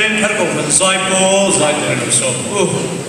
Incredible, for disciples, like so. ooh.